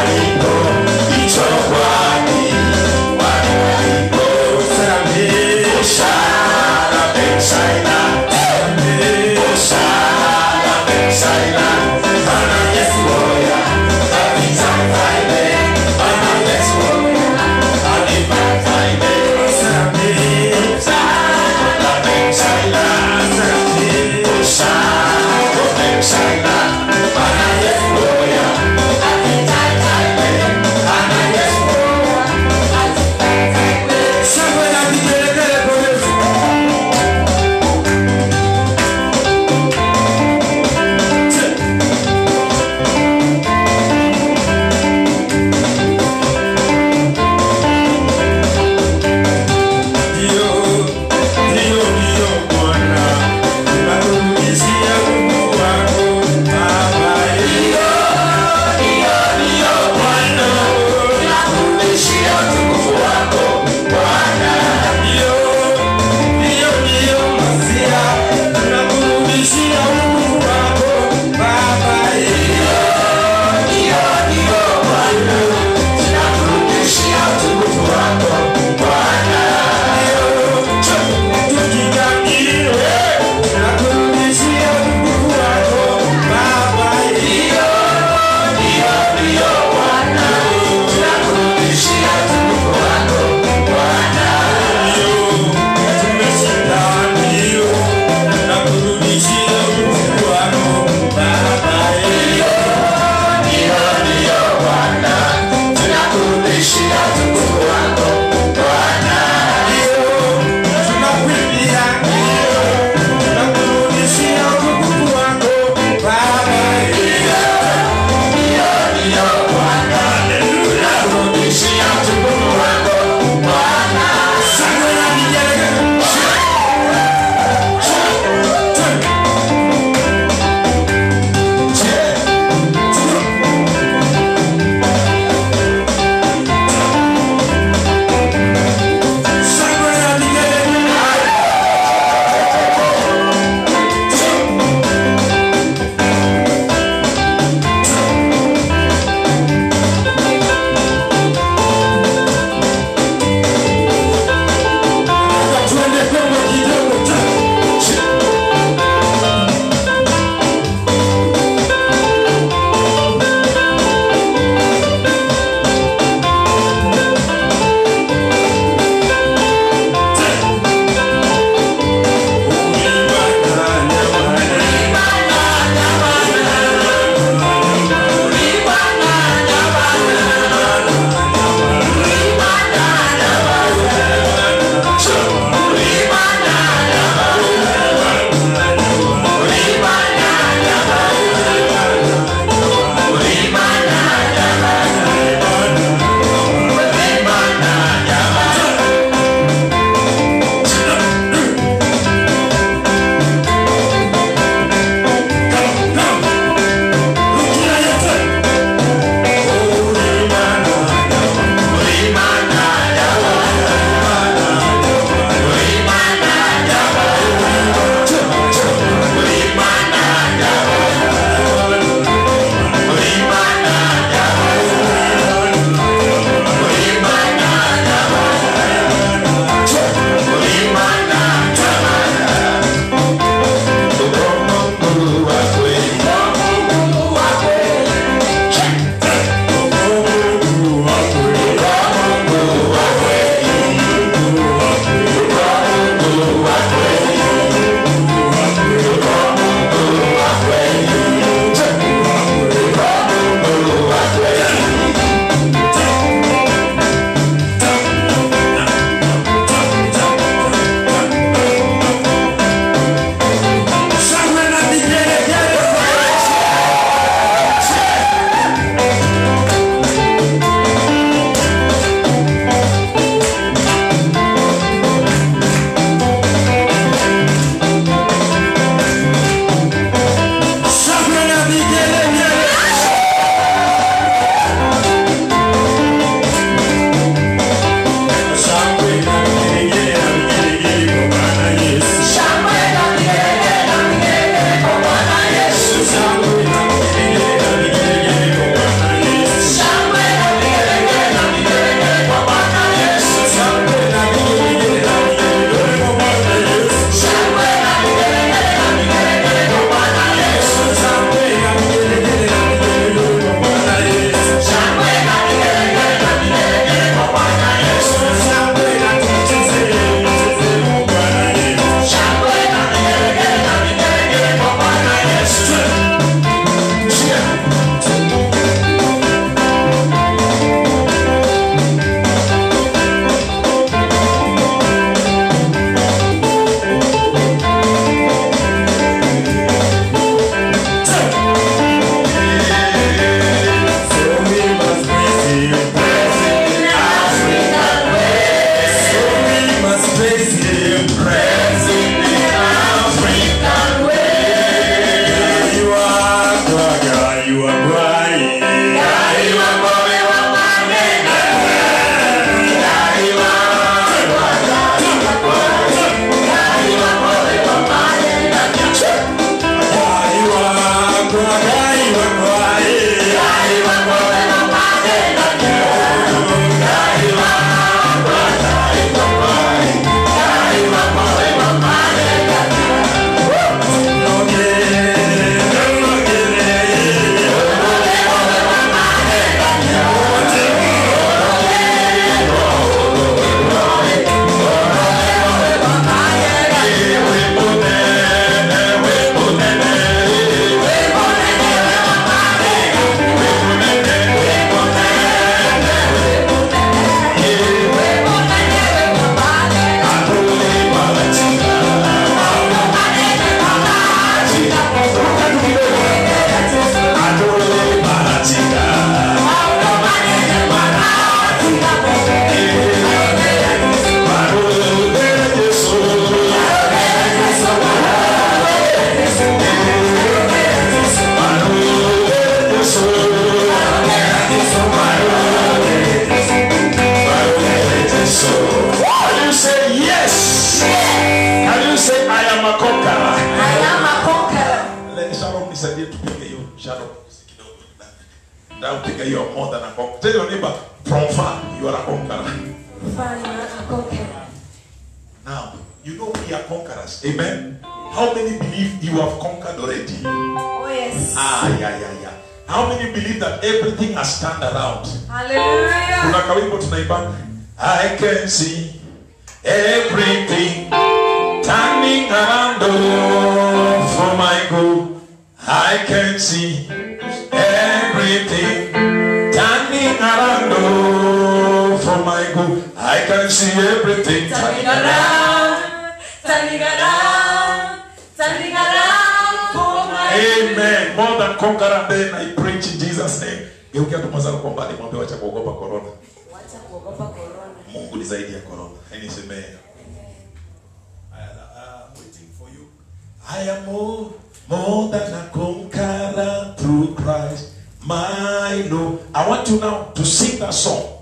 Oh, nisaidie tupige hiyo Sharon kidogo. Na upige hiyo more than a conqueror. Tell your neighbor from far you are a conqueror. Fine, a conqueror. Now, you know we are conquerors. Amen. How many believe you have conquered already? Oh yes. Ah, yeah, yeah, yeah. How many believe that everything has turned around? Hallelujah. Kuna kawimbo tunaimba I can see everything turning around oh, for my good. I can see everything turning around oh, for my good. I can see everything Turning around, turning around, turning around for my good. Amen. More than conqueror, then I preach in Jesus' name. Geukia tu mwenzako kwa mbali, mwambie wacha kuogopa corona. Wacha kuogopa corona. Mungu ni zaidi ya corona. Nisemee. I am waiting for you. I am more, more than a conqueror through Christ, my Lord. I want you now to sing that song.